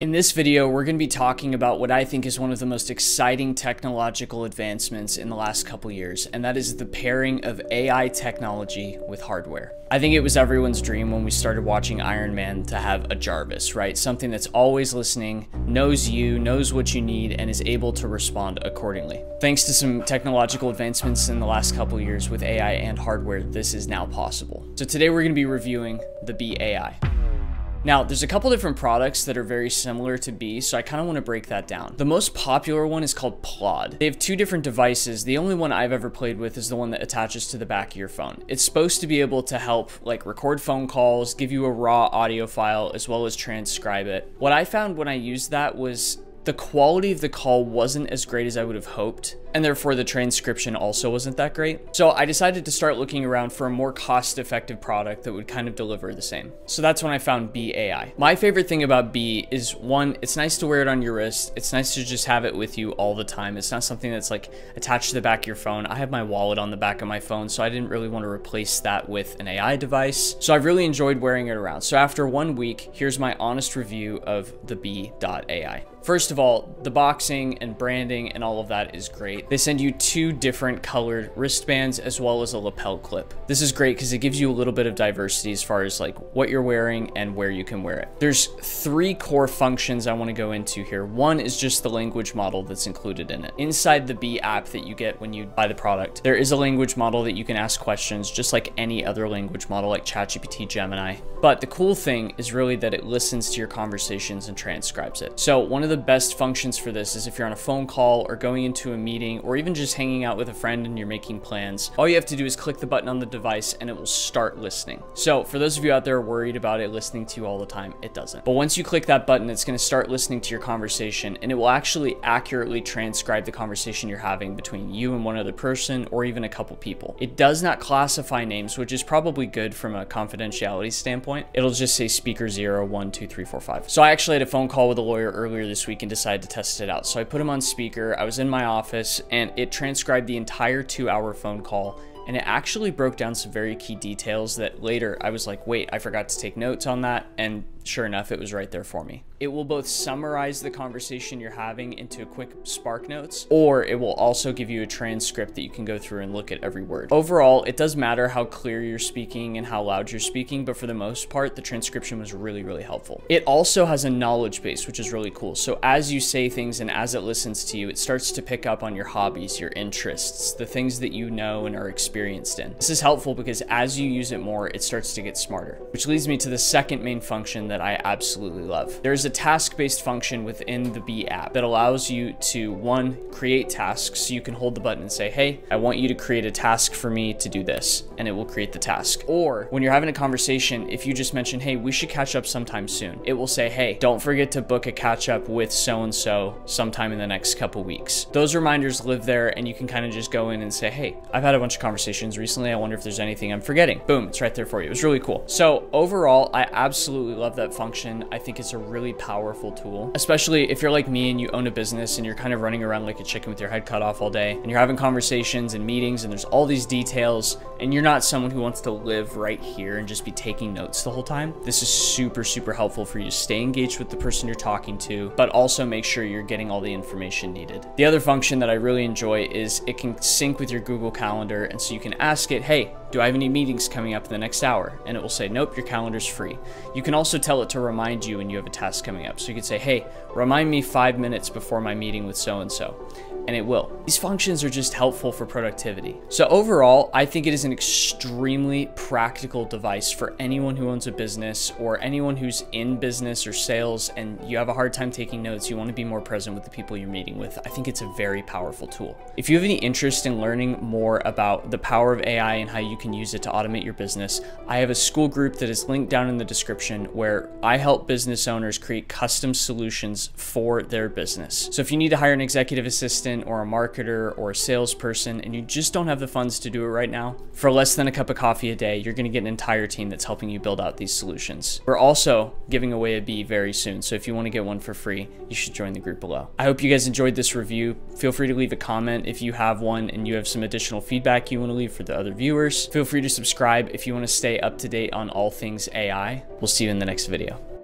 In this video, we're going to be talking about what I think is one of the most exciting technological advancements in the last couple years, and that is the pairing of AI technology with hardware. I think it was everyone's dream when we started watching Iron Man to have a Jarvis, right? Something that's always listening, knows you, knows what you need, and is able to respond accordingly. Thanks to some technological advancements in the last couple years with AI and hardware, this is now possible. So today we're going to be reviewing the BAI. AI. Now, there's a couple different products that are very similar to Bee, so I kind of want to break that down. The most popular one is called Plaud. They have two different devices. The only one I've ever played with is the one that attaches to the back of your phone. It's supposed to be able to help like record phone calls, give you a raw audio file, as well as transcribe it. What I found when I used that was the quality of the call wasn't as great as I would have hoped and therefore the transcription also wasn't that great. So I decided to start looking around for a more cost-effective product that would kind of deliver the same. So that's when I found Bee AI. My favorite thing about Bee is one, it's nice to wear it on your wrist. It's nice to just have it with you all the time. It's not something that's like attached to the back of your phone. I have my wallet on the back of my phone, so I didn't really want to replace that with an AI device. So I've really enjoyed wearing it around. So after one week, here's my honest review of the Bee.ai. First of all, the boxing and branding and all of that is great great. They send you two different colored wristbands as well as a lapel clip. This is great because it gives you a little bit of diversity as far as like what you're wearing and where you can wear it. There's three core functions I want to go into here. One is just the language model that's included in it. Inside the Bee app that you get when you buy the product, there is a language model that you can ask questions just like any other language model like ChatGPT, Gemini. But the cool thing is really that it listens to your conversations and transcribes it. So one of the best functions for this is if you're on a phone call or going into a meeting meeting, or even just hanging out with a friend and you're making plans, all you have to do is click the button on the device and it will start listening. So for those of you out there worried about it listening to you all the time, it doesn't. But once you click that button, it's gonna start listening to your conversation and it will actually accurately transcribe the conversation you're having between you and one other person or even a couple people. It does not classify names, which is probably good from a confidentiality standpoint. It'll just say speaker zero, one, two, three, four, five. So I actually had a phone call with a lawyer earlier this week and decided to test it out. So I put him on speaker. I was in my office and it transcribed the entire two hour phone call and it actually broke down some very key details that later I was like, wait, I forgot to take notes on that. And sure enough, it was right there for me. It will both summarize the conversation you're having into quick spark notes, or it will also give you a transcript that you can go through and look at every word. Overall, it does matter how clear you're speaking and how loud you're speaking, but for the most part, the transcription was really, really helpful. It also has a knowledge base, which is really cool. So as you say things and as it listens to you, it starts to pick up on your hobbies, your interests, the things that you know and are experienced in. This is helpful because as you use it more, it starts to get smarter, which leads me to the second main function that I absolutely love. There's a task-based function within the Bee app that allows you to, one, create tasks. You can hold the button and say, hey, I want you to create a task for me to do this, and it will create the task. Or when you're having a conversation, if you just mention, hey, we should catch up sometime soon, it will say, hey, don't forget to book a catch up with so-and-so sometime in the next couple weeks. Those reminders live there and you can kind of just go in and say, hey, I've had a bunch of conversations recently. I wonder if there's anything I'm forgetting. Boom, it's right there for you. It was really cool. So overall, I absolutely love that function. I think it's a really powerful tool, especially if you're like me and you own a business and you're kind of running around like a chicken with your head cut off all day and you're having conversations and meetings and there's all these details and you're not someone who wants to live right here and just be taking notes the whole time. This is super, super helpful for you to stay engaged with the person you're talking to, but also make sure you're getting all the information needed. The other function that I really enjoy is it can sync with your Google Calendar and so you can ask it, hey, do I have any meetings coming up in the next hour? And it will say, nope, your calendar's free. You can also tell it to remind you when you have a task coming up. So you can say, hey, remind me five minutes before my meeting with so-and-so and it will. These functions are just helpful for productivity. So overall, I think it is an extremely practical device for anyone who owns a business or anyone who's in business or sales and you have a hard time taking notes, you want to be more present with the people you're meeting with. I think it's a very powerful tool. If you have any interest in learning more about the power of AI and how you can use it to automate your business, I have a Skool group that is linked down in the description where I help business owners create custom solutions for their business. So if you need to hire an executive assistant assistant or a marketer or a salesperson and you just don't have the funds to do it right now, for less than a cup of coffee a day, you're going to get an entire team that's helping you build out these solutions. We're also giving away a bee very soon, so if you want to get one for free, you should join the group below. I hope you guys enjoyed this review. Feel free to leave a comment if you have one and you have some additional feedback you want to leave for the other viewers. Feel free to subscribe if you want to stay up to date on all things AI. We'll see you in the next video.